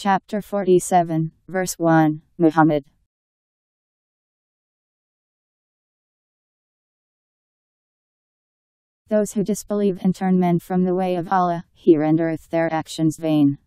Chapter 47, Verse 1 Muhammad. Those who disbelieve and turn men from the way of Allah, He rendereth their actions vain.